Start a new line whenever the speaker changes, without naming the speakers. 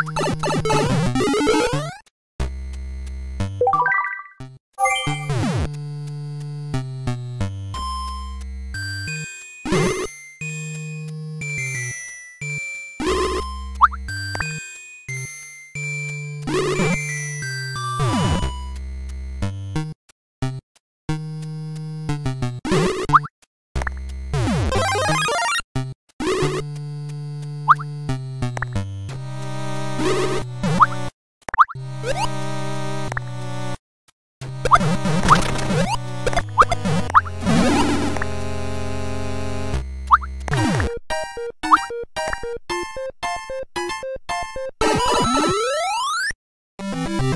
Oh, my God. you